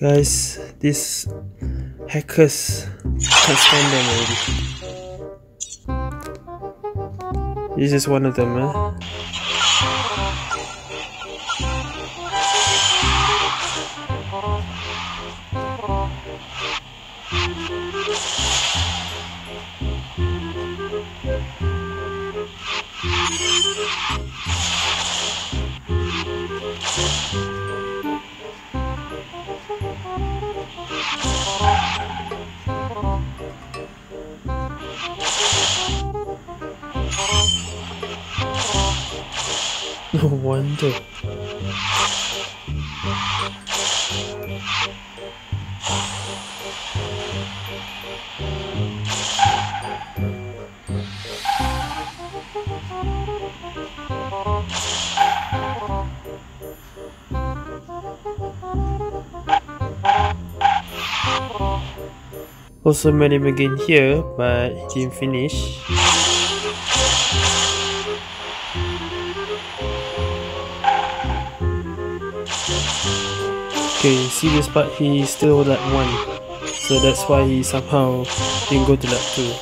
Guys, these hackers can't stand them already. This is one of them, eh? No wonder. Also made him again here, but didn't finish. This part, he still lap 1. So that's why he somehow didn't go to lap 2.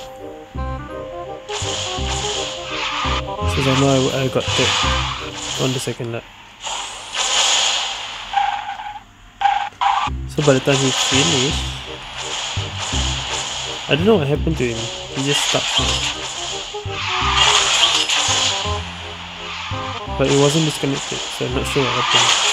So somehow I got third on the second lap. So by the time he finished, I don't know what happened to him. He just stopped. But it wasn't disconnected, so I'm not sure what happened.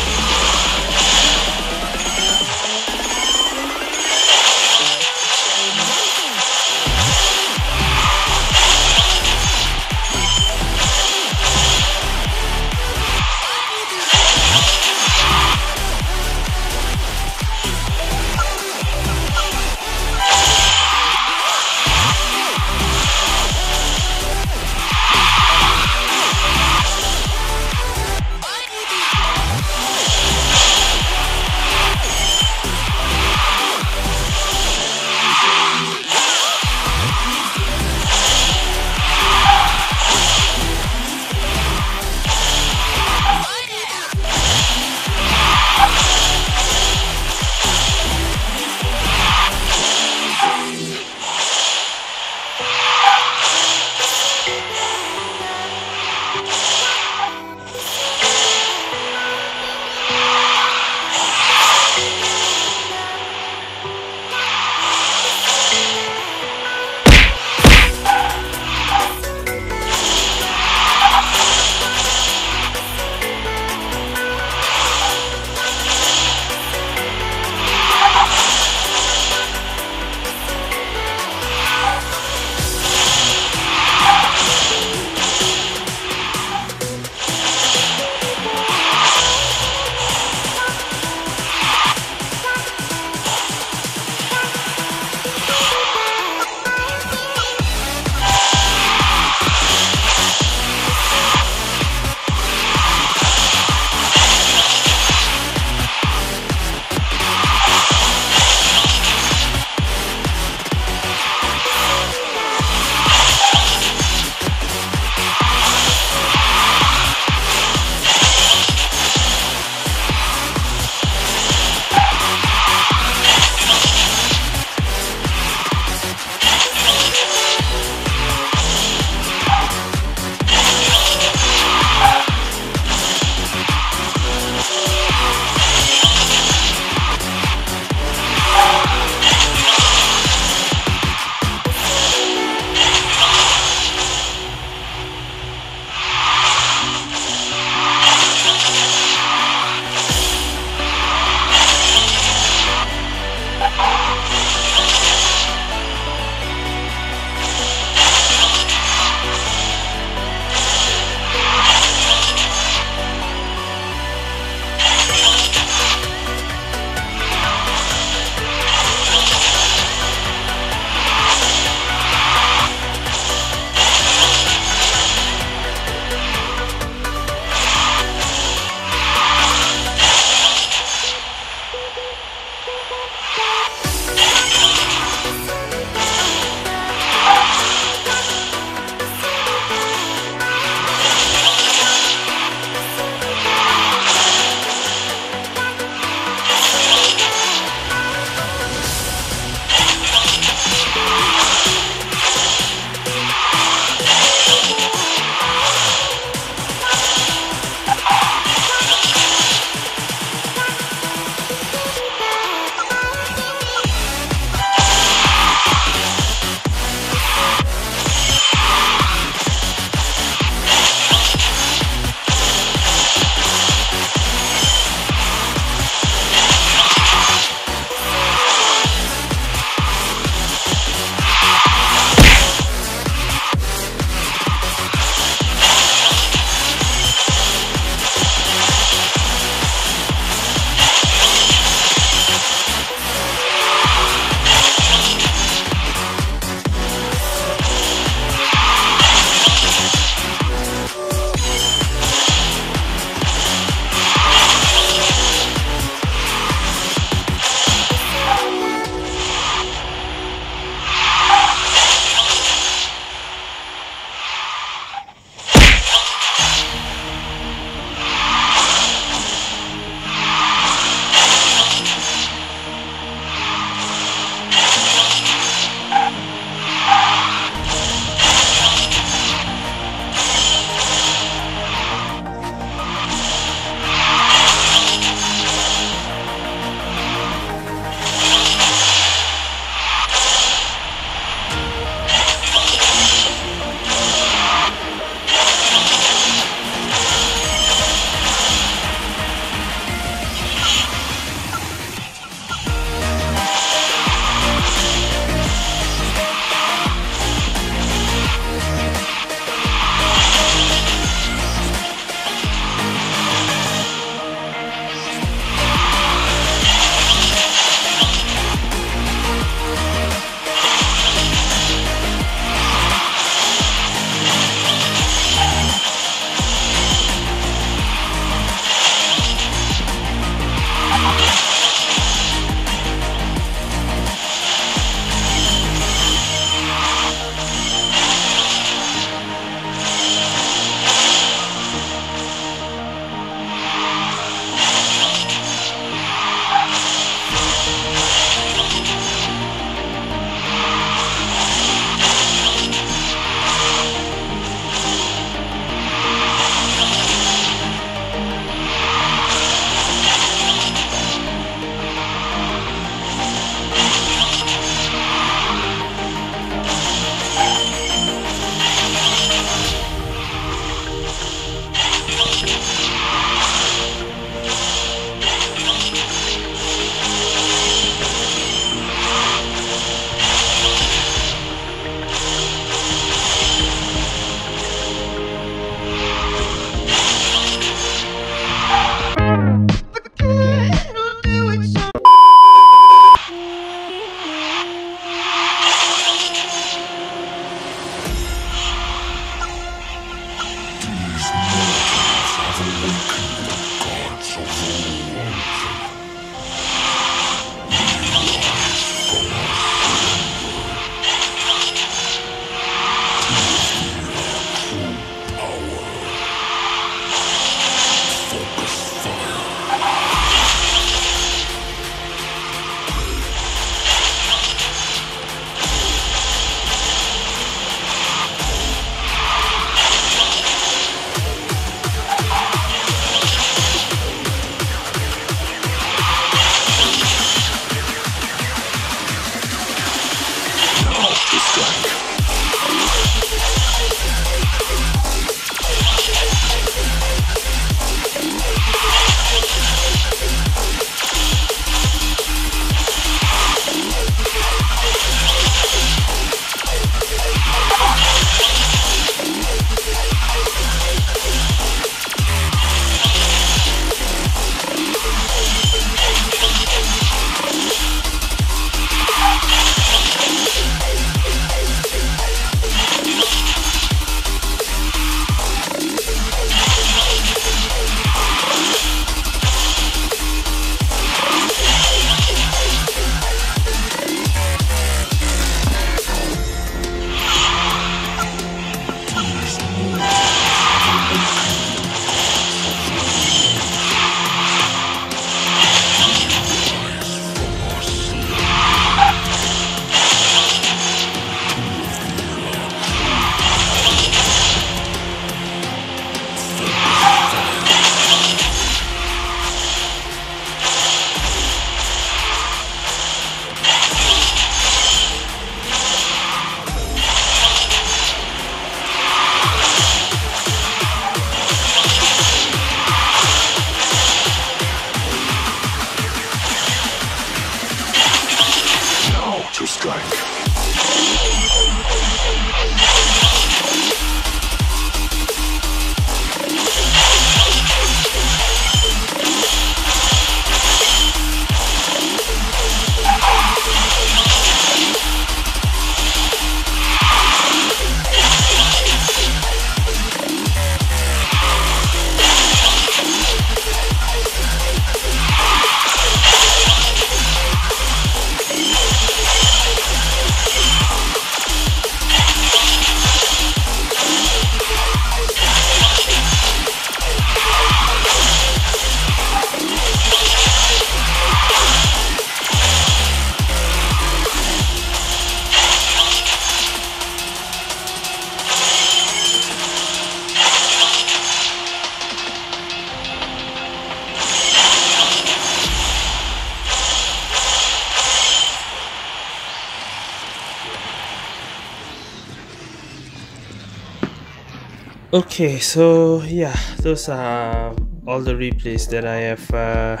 Okay, so yeah, those are all the replays that I have uh,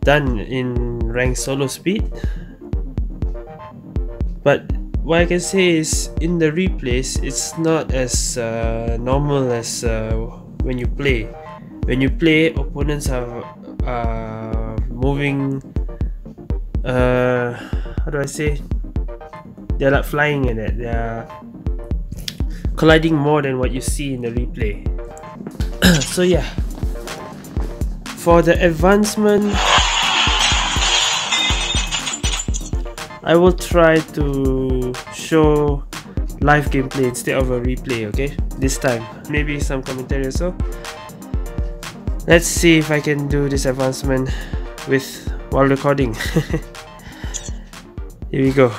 done in rank solo speed. But what I can say is in the replays, it's not as uh, normal as uh, when you play. When you play, opponents are uh, moving. Uh, how do I say? They're like flying in it. They're colliding more than what you see in the replay. so yeah, for the advancement. I will try to show live gameplay instead of a replay, okay? This time. Maybe some commentary also. Let's see if I can do this advancement with while recording. Here we go.